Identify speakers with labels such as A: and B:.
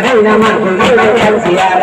A: Margarita Marcos, no